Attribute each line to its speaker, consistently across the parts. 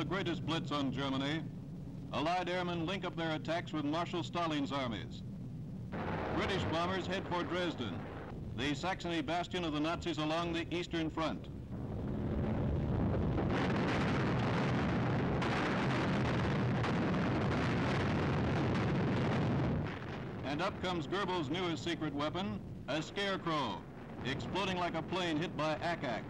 Speaker 1: the greatest blitz on Germany, Allied airmen link up their attacks with Marshal Stalin's armies. British bombers head for Dresden, the Saxony bastion of the Nazis along the Eastern Front. And up comes Goebbels' newest secret weapon, a scarecrow, exploding like a plane hit by ack-ack.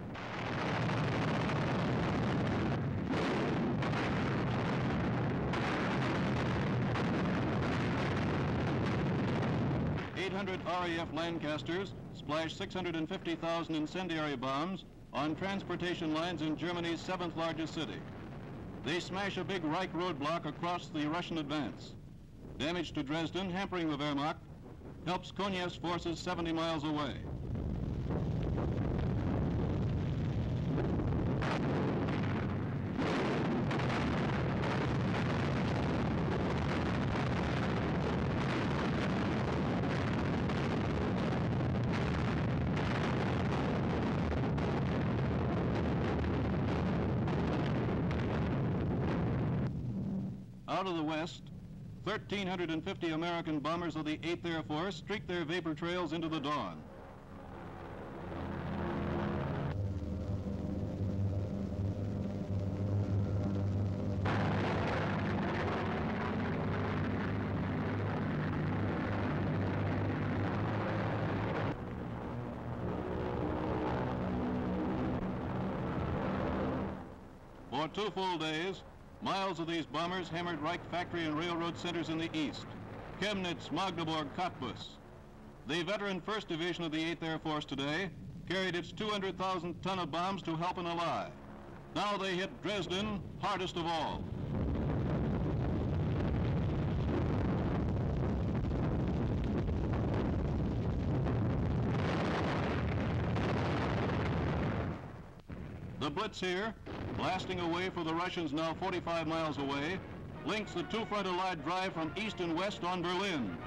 Speaker 1: 800 RAF Lancasters splashed 650,000 incendiary bombs on transportation lines in Germany's seventh largest city. They smash a big Reich roadblock across the Russian advance. Damage to Dresden, hampering the Wehrmacht, helps Konev's forces 70 miles away. Out of the west, 1,350 American bombers of the 8th Air Force streak their vapor trails into the dawn. For two full days, miles of these bombers hammered Reich factory and railroad centers in the east. Chemnitz, Magdeburg, Cottbus. The veteran 1st Division of the 8th Air Force today carried its 200,000 ton of bombs to help an ally. Now they hit Dresden, hardest of all. The Blitz here, blasting away for the Russians now 45 miles away, links the two-front Allied drive from east and west on Berlin.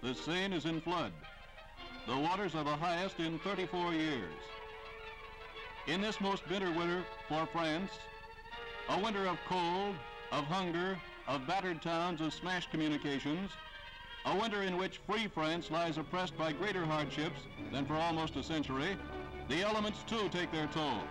Speaker 1: The Seine is in flood. The waters are the highest in 34 years. In this most bitter winter for France, a winter of cold, of hunger, of battered towns, of smashed communications, a winter in which free France lies oppressed by greater hardships than for almost a century, the elements too take their toll.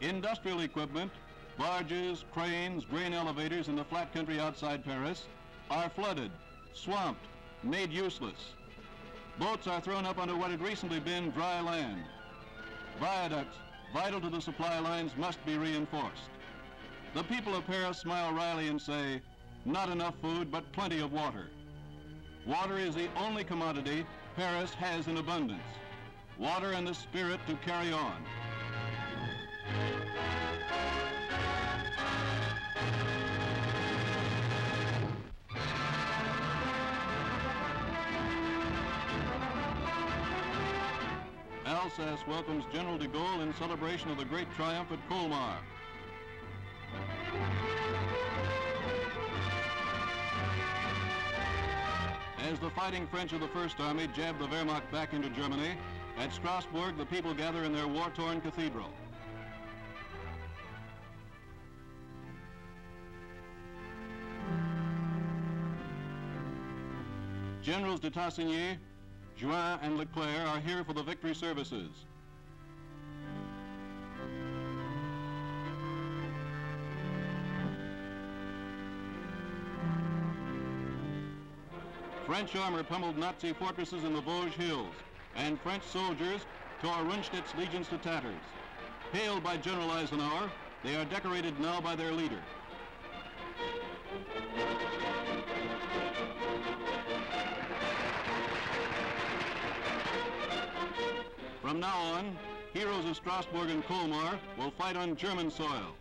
Speaker 1: Industrial equipment, barges, cranes, grain elevators in the flat country outside Paris are flooded, swamped, made useless. Boats are thrown up onto what had recently been dry land. Viaducts, vital to the supply lines, must be reinforced. The people of Paris smile wryly and say, not enough food, but plenty of water. Water is the only commodity Paris has in abundance. Water and the spirit to carry on. Alsace welcomes General de Gaulle in celebration of the great triumph at Colmar. As the fighting French of the First Army jab the Wehrmacht back into Germany, at Strasbourg the people gather in their war-torn cathedral. Generals de Tassigny, Juin, and Leclerc are here for the victory services. French armor pummeled Nazi fortresses in the Vosges Hills, and French soldiers tore Rundstedt's legions to tatters. Hailed by General Eisenhower, they are decorated now by their leader. From now on, heroes of Strasbourg and Colmar will fight on German soil.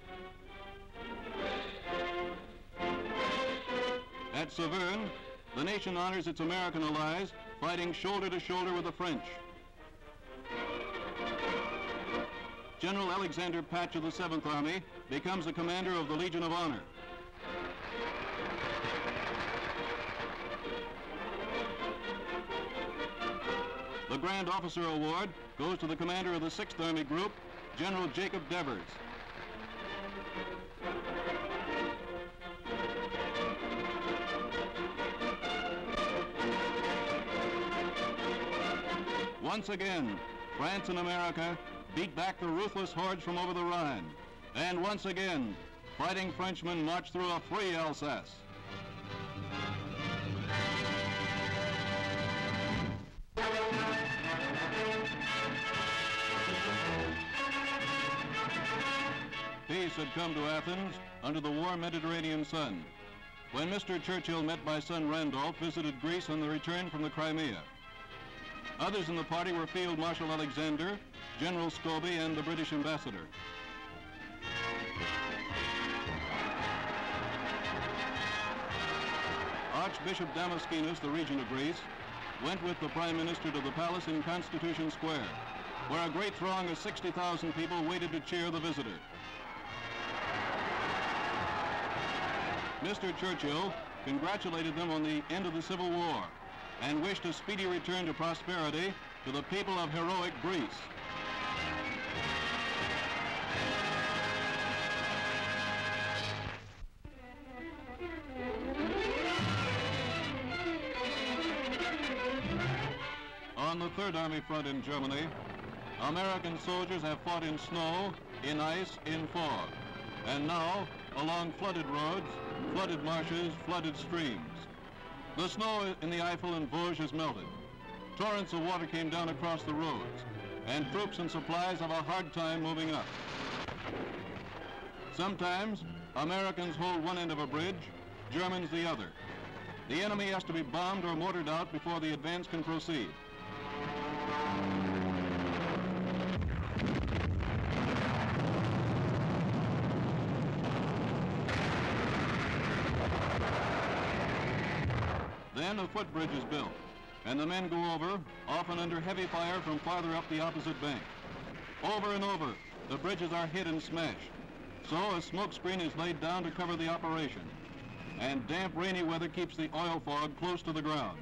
Speaker 1: At Saverne, the nation honors its American allies fighting shoulder to shoulder with the French. General Alexander Patch of the 7th Army becomes the commander of the Legion of Honor. The Grand Officer Award goes to the commander of the 6th Army Group, General Jacob Devers. Once again, France and America beat back the ruthless hordes from over the Rhine. And once again, fighting Frenchmen march through a free Alsace. Had come to Athens under the warm Mediterranean sun when Mr. Churchill met my son Randolph visited Greece on the return from the Crimea. Others in the party were Field Marshal Alexander, General Scobie, and the British ambassador. Archbishop Damaskinos, the regent of Greece, went with the Prime Minister to the palace in Constitution Square, where a great throng of 60,000 people waited to cheer the visitor. Mr. Churchill congratulated them on the end of the Civil War and wished a speedy return to prosperity to the people of heroic Greece. On the Third Army front in Germany, American soldiers have fought in snow, in ice, in fog, and now along flooded roads, flooded marshes, flooded streams. The snow in the Eifel and Vosges has melted. Torrents of water came down across the roads, and troops and supplies have a hard time moving up. Sometimes, Americans hold one end of a bridge, Germans the other. The enemy has to be bombed or mortared out before the advance can proceed. Then a footbridge is built, and the men go over, often under heavy fire from farther up the opposite bank. Over and over, the bridges are hit and smashed. So a smoke screen is laid down to cover the operation. And damp, rainy weather keeps the oil fog close to the ground.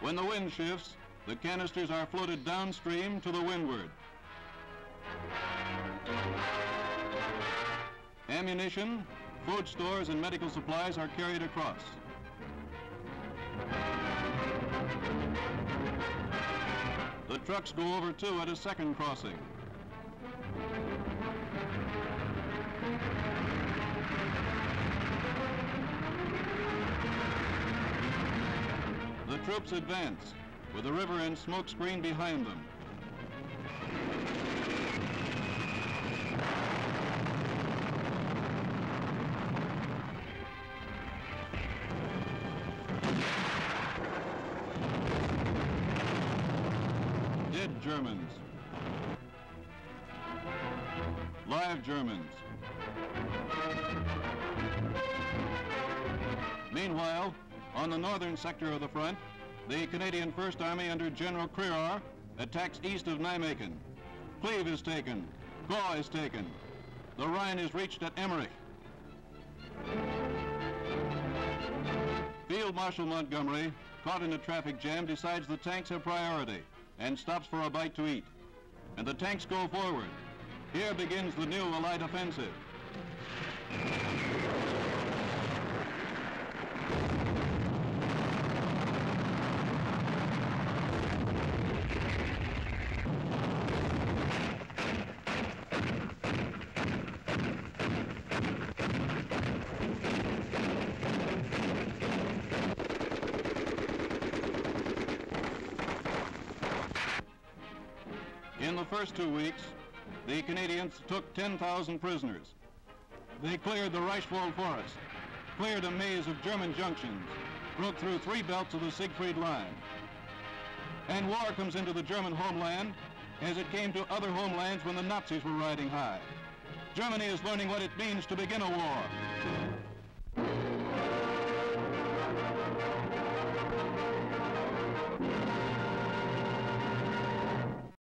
Speaker 1: When the wind shifts, the canisters are floated downstream to the windward. Ammunition, food stores, and medical supplies are carried across. The trucks go over too at a second crossing. The troops advance with the river and smoke screen behind them. Germans. Live Germans. Meanwhile, on the northern sector of the front, the Canadian First Army under General Crerar attacks east of Nijmegen. Cleve is taken. Goch is taken. The Rhine is reached at Emmerich. Field Marshal Montgomery, caught in a traffic jam, decides the tanks have priority and stops for a bite to eat. And the tanks go forward. Here begins the new Allied offensive. The first two weeks, the Canadians took 10,000 prisoners. They cleared the Reichswald Forest, cleared a maze of German junctions, broke through three belts of the Siegfried Line. And war comes into the German homeland as it came to other homelands when the Nazis were riding high. Germany is learning what it means to begin a war.